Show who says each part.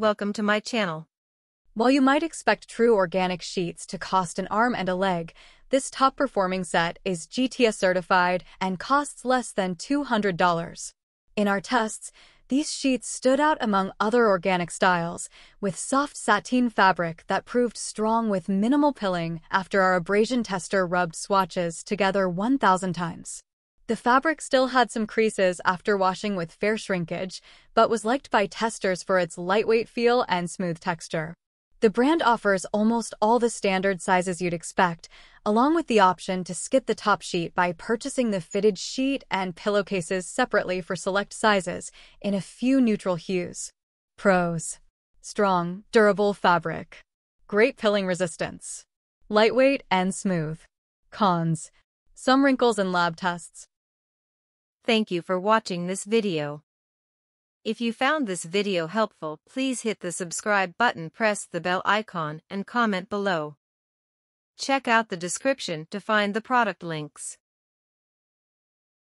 Speaker 1: welcome to my channel.
Speaker 2: While you might expect true organic sheets to cost an arm and a leg, this top-performing set is GTS certified and costs less than $200. In our tests, these sheets stood out among other organic styles, with soft sateen fabric that proved strong with minimal pilling after our abrasion tester rubbed swatches together 1,000 times. The fabric still had some creases after washing with fair shrinkage, but was liked by testers for its lightweight feel and smooth texture. The brand offers almost all the standard sizes you'd expect, along with the option to skip the top sheet by purchasing the fitted sheet and pillowcases separately for select sizes in a few neutral hues. Pros. Strong, durable fabric. Great pilling resistance. Lightweight and smooth. Cons. Some wrinkles in lab tests.
Speaker 1: Thank you for watching this video. If you found this video helpful, please hit the subscribe button, press the bell icon, and comment below. Check out the description to find the product links.